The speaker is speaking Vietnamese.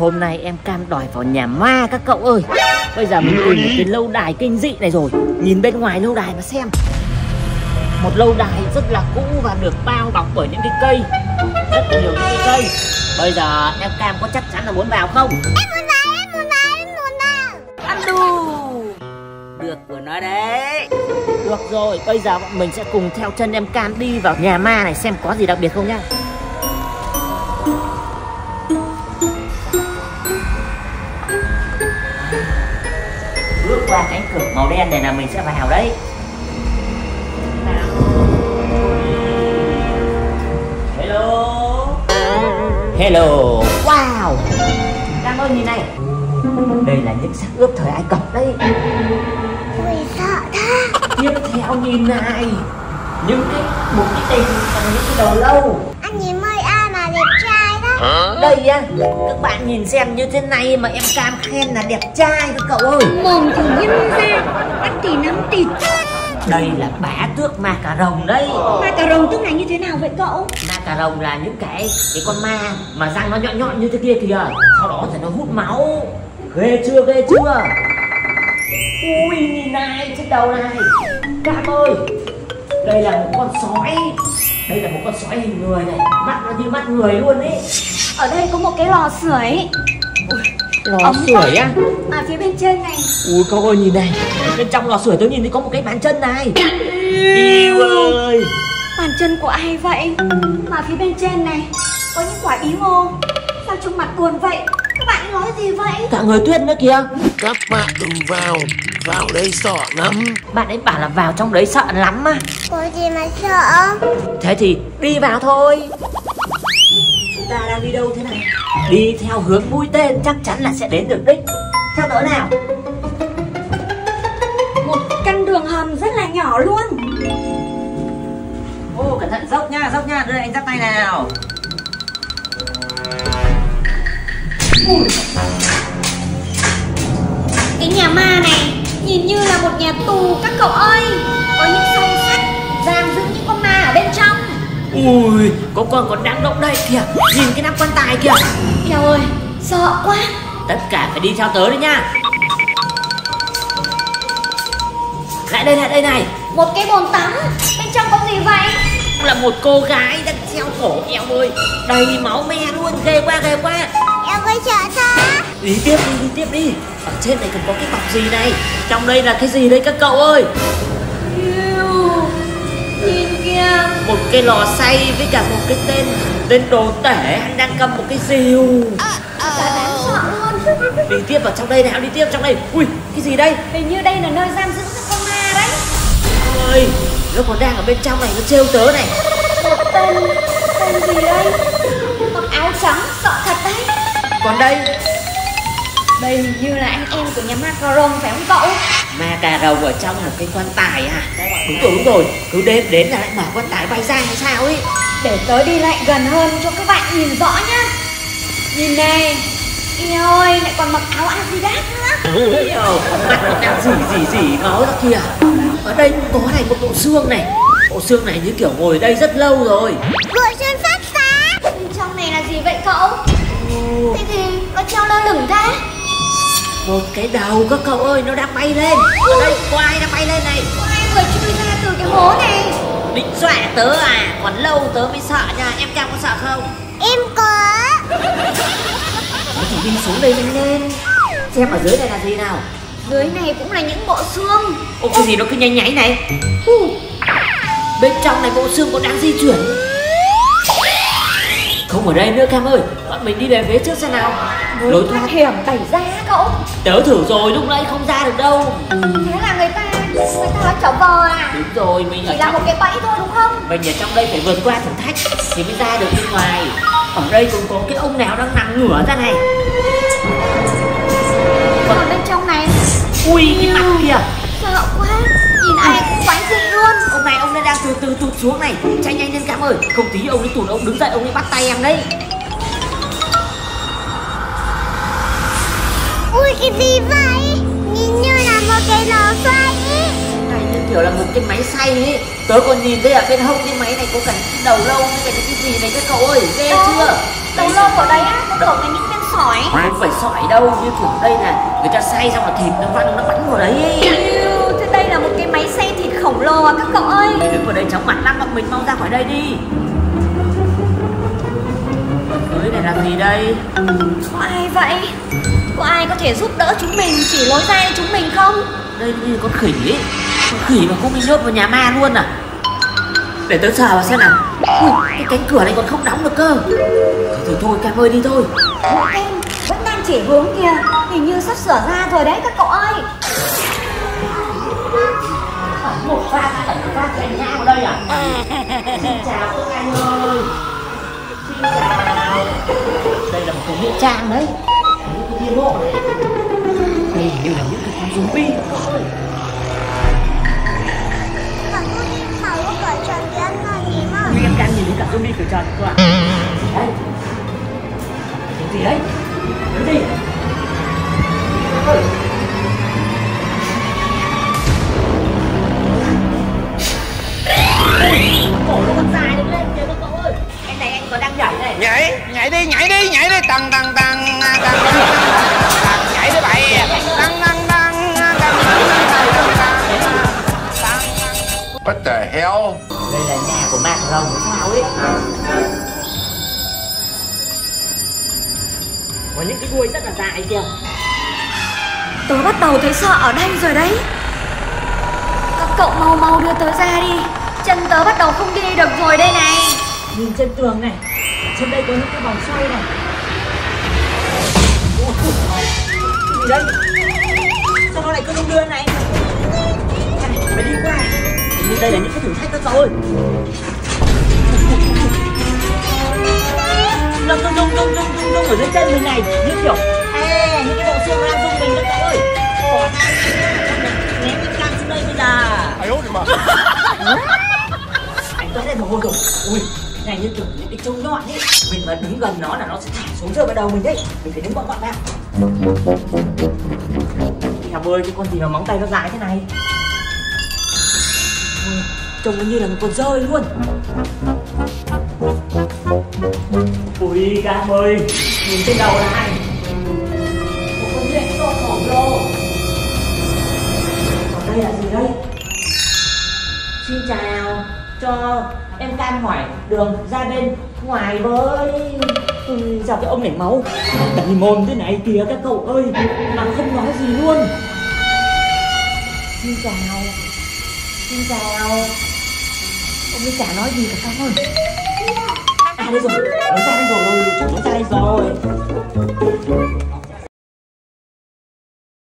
Hôm nay em cam đòi vào nhà ma các cậu ơi. Bây giờ mình tìm một cái lâu đài kinh dị này rồi. Nhìn bên ngoài lâu đài mà xem. Một lâu đài rất là cũ và được bao bọc bởi những cái cây. Rất nhiều những cái cây. Bây giờ em cam có chắc chắn là muốn vào không? Em muốn vào, em muốn vào, em muốn vào. Ăn đù. Được của nó đấy. Được rồi, bây giờ bọn mình sẽ cùng theo chân em cam đi vào nhà ma này xem có gì đặc biệt không nhá qua cánh cửa màu đen này là mình sẽ vào đấy. Hello. Hello. Wow. Cảm ơn nhìn này. Đây là những xác ướp thời ai cập đấy. Ui sợ thế tiếp theo nhìn này. Những cái một cái và những cái đầu lâu. Anh nhìn mà đó đây á các bạn nhìn xem như thế này mà em cam khen là đẹp trai các cậu ơi. Mồm thì nhân ra Ăn thì nắm thịt đây là bá tước ma cà rồng đấy. Ma cà rồng tức là như thế nào vậy cậu? ma cà rồng là những cái cái con ma mà răng nó nhọn nhọn như thế kia kìa. Sau đó thì nó hút máu. Ghê chưa ghê chưa? Ui nhìn này trên đầu này. Cam ơi đây là một con sói. Đây là một con sói hình người này. Mắt nó như mắt người luôn ấy Ở đây có một cái lò sưởi. Lò sưởi á? Mà phía bên trên này. Ui cậu ơi nhìn này. Bên trong lò sưởi tôi nhìn thấy có một cái bàn chân này. Yêu ơi. Bàn chân của ai vậy? Mà phía bên trên này Có những quả bí ngô. Sao trông mặt buồn vậy? Các bạn nói gì vậy? cả người tuyết nữa kìa. Các bạn đừng vào Vào đây sợ lắm. Bạn ấy bảo là vào trong đấy sợ lắm á. Có gì mà sợ? Thế thì đi vào thôi ta đang đi đâu thế này? Đi theo hướng mũi tên chắc chắn là sẽ đến được đích. Theo tớ nào? Một căn đường hầm rất là nhỏ luôn. Ô cẩn thận dốc nha dốc nha Đưa anh dắt tay nào. Cái nhà ma này nhìn như là một nhà tù các cậu ơi Ui có con còn đang động đây kìa. Nhìn cái nắp quan tài kìa. Eo ơi sợ quá. Tất cả phải đi theo tớ đấy nha. Lại đây lại đây này. Một cái bồn tắm. Bên trong có gì vậy? Là một cô gái đang treo cổ eo ơi. Đầy máu me luôn ghê quá ghê quá. Em ơi sợ ta Đi tiếp đi đi tiếp đi. Ở trên này còn có cái bọc gì này Trong đây là cái gì đây các cậu ơi một cái lò xay với cả một cái tên tên đồ tể. Anh đang cầm một cái rìu. Thật đáng sợ luôn. Đi tiếp vào trong đây nào đi tiếp trong đây. Ui cái gì đây? Hình như đây là nơi giam giữ các con ma đấy. Ơi nó còn đang ở bên trong này nó trêu tớ này. Một tên Tên gì đây? Mặc áo trắng sợ thật đấy. Còn đây. Đây hình như là anh em của nhà Macaron phải không cậu ma cà rồng ở trong một cái quan tài à. Đúng rồi đúng rồi. Cứ đêm đến là lại mở quan tài bay ra hay sao ấy. Để tớ đi lại gần hơn cho các bạn nhìn rõ nhá. Nhìn này. Eo ơi, lại còn mặc áo Adidas nữa. Mắt nó đang dỉ dỉ dỉ máu ra kìa. Ở đây cũng có này một bộ xương này. Bộ xương này như kiểu ngồi đây rất lâu rồi. Bộ xương phát xá trong này là gì vậy cậu? Thế thì có treo lơ lửng thế một cái đầu các cậu ơi nó đang bay lên. Ở đây có ai đang bay lên này. Có ai vừa chui ra từ cái hố này. Định dọa tớ à còn lâu tớ mới sợ nha. Em cam có sợ không? Em có. Tớ chỉ đi xuống đây nhanh lên. Xem ở dưới này là gì nào? Dưới này cũng là những bộ xương. Ô cái gì nó cứ nháy nháy này? Bên trong này bộ xương còn đang di chuyển? Không ở đây nữa cam ơi. Bọn mình đi về phía trước xem nào. Lối thoát. hiểm tẩy ra cậu tớ thử rồi lúc nãy không ra được đâu. Thế là người ta Người ta nói trở vờ à? Đúng rồi mình ở Chỉ là trong một cái bẫy thôi đúng không? Mình ở trong đây phải vượt qua thử thách thì mới ra được bên ngoài. Ở đây cũng có cái ông nào đang nằm ngửa ra này. Còn bên trong này? Ui cái mặt kìa. Sợ quá Nhìn ai cũng quái dị luôn. Ông này ông đang từ từ tụt xuống này. Chạy nhanh lên cam ơi. Không tí ông ấy tụt ông đứng dậy ông ấy bắt tay em đấy Ui cái gì vậy? Nhìn như là một cái lò xoay ý. Này như kiểu là một cái máy xay ấy tớ còn nhìn thấy ở bên hông cái máy này có cả những đầu lâu với cả những cái gì này các cậu ơi ghê chưa? Đầu lâu của đấy á Nó tưởng là những viên sỏi. Không phải sỏi đâu như kiểu đây là người ta xay xong là thịt nó văng nó bắn vào đấy. Yêu, thế đây là một cái máy xay thịt khổng lồ à các cậu ơi. Đứng ở đây chóng mặt lắm bọn mình mau ra khỏi đây đi Này làm gì đây Có ai vậy? Có ai có thể giúp đỡ chúng mình chỉ lối ra cho chúng mình không? Đây như con khỉ ấy Con khỉ mà cũng bị nhốt vào nhà ma luôn à Để tớ sờ vào xem nào Ui cái cánh cửa này còn không đóng được cơ Thôi thôi, thôi Cam ơi đi thôi em vẫn đang chỉ hướng kìa Hình như sắp sửa ra rồi đấy các cậu ơi Một phát tận phát thành nha vào đây à Xin chào các anh ơi đây là một cái nghĩa trang đấy. Những như là những cái con zombie. Nguyên em đang nhìn thấy cả zombie cửa trần cơ ạ Đấy? Cái gì đấy? Cái gì What the hell? Đây là nhà của Mạc Rồng sao ấy? Có những cái đuôi rất là dài kìa. Tớ bắt đầu thấy sợ ở đây rồi đấy. Các cậu mau mau đưa tớ ra đi. Chân tớ bắt đầu không đi được rồi đây này. Nhìn trên tường này Trên đây có những cái vòng xoay này. Gì đây Sao nó lại cứ đung đưa này? Này, Phải đi qua như đây là những cái thử thách các cậu ơi. Nó cứ rung rung rung rung rung ở dưới chân mình này Như kiểu Ê, những cái bộ xương đang rung mình các cậu ơi. Ra Ném cái can xuống đây bây giờ anh toát lên mồ hôi rồi ui này như kiểu những cái trâu nhọn ấy. Mình mà đứng gần nó là nó sẽ thả xuống rơi vào đầu mình đấy. Mình phải đứng gọn gọn vào Hàm ơi cái con gì mà móng tay nó dài thế này trông nó như là một con rơi luôn. Ui cam ơi nhìn trên đầu này một con nhện to khổng lồ còn đây là gì đây? Xin chào, cho em can hỏi đường ra bên ngoài với ừ, Sao cái ông này máu? Đầy mồm thế này kìa các cậu ơi. Mà không nói gì luôn. Xin chào Xin chào. Ông ấy chả nói gì cả các ơi. À đây rồi, nó ra đây rồi, nó ra đây rồi.